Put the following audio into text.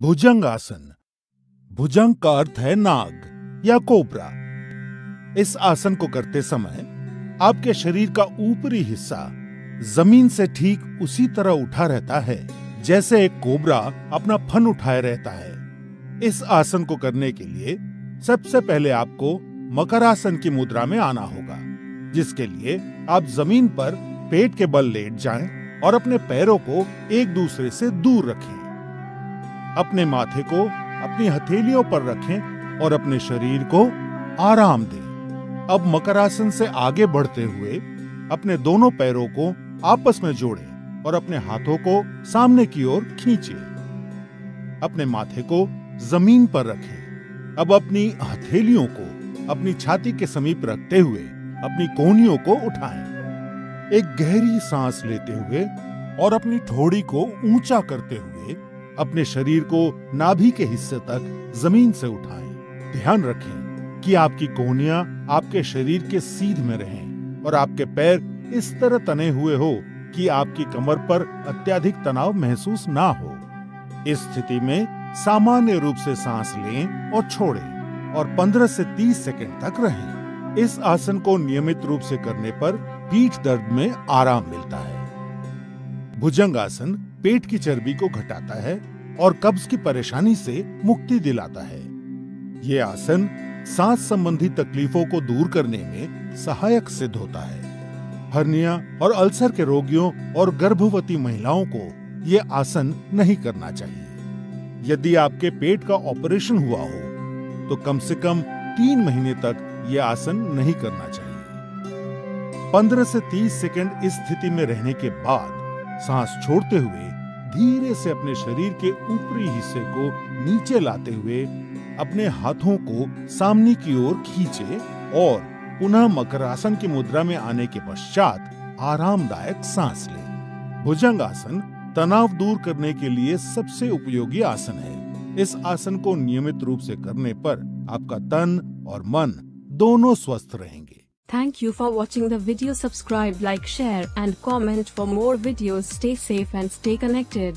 भुजंग आसन भुजंग का अर्थ है नाग या कोबरा। इस आसन को करते समय आपके शरीर का ऊपरी हिस्सा ज़मीन से ठीक उसी तरह उठा रहता है, जैसे एक कोबरा अपना फन उठाए रहता है। इस आसन को करने के लिए सबसे पहले आपको मकरासन की मुद्रा में आना होगा, जिसके लिए आप ज़मीन पर पेट के बल लेट जाएँ और अपने पैरों को एक दूसरे से दूर रखें। अपने माथे को अपनी हथेलियों पर रखें और अपने शरीर को आराम दें। अब मकरासन से आगे बढ़ते हुए अपने दोनों पैरों को आपस में जोड़ें और अपने हाथों को सामने की ओर खींचें। अपने माथे को ज़मीन पर रखें। अब अपनी हथेलियों को अपनी छाती के समीप रखते हुए अपनी कोहनियों को उठाएँ। एक गहरी सांस लेते हुए और अपनी ठोड़ी को ऊँचा करते हुए अपने शरीर को नाभि के हिस्से तक ज़मीन से उठाएँ। ध्यान रखें कि आपकी कोहनियाँ आपके शरीर के सीध में रहें और आपके पैर इस तरह तने हुए हो कि आपकी कमर पर अत्यधिक तनाव महसूस ना हो। इस स्थिति में सामान्य रूप से सांस लें और छोड़ें और 15 से 30 सेकंड तक रहें। इस आसन को नियमित रूप से करने पर पीठ दर्द में आराम मिलता है। भुजंग आसन पेट की चर्बी को घटाता है और कब्ज की परेशानी से मुक्ति दिलाता है। ये आसन सांस संबंधी तकलीफों को दूर करने में सहायक सिद्ध होता है। हर्निया और अल्सर के रोगियों और गर्भवती महिलाओं को ये आसन नहीं करना चाहिए। यदि आपके पेट का ऑपरेशन हुआ हो तो कम से कम तीन महीने तक ये आसन नहीं करना चाहिए। 15 से 30 सेकंड इस स्थिति में रहने के बाद सांस छोड़ते हुए धीरे से अपने शरीर के ऊपरी हिस्से को नीचे लाते हुए अपने हाथों को सामने की ओर खींचे और पुनः मकरासन की मुद्रा में आने के पश्चात आरामदायक सांस लें। भुजंग आसन तनाव दूर करने के लिए सबसे उपयोगी आसन है। इस आसन को नियमित रूप से करने पर आपका तन और मन दोनों स्वस्थ रहेंगे। Thank you for watching the video. Subscribe, like, share, and comment for more videos. Stay safe and stay connected.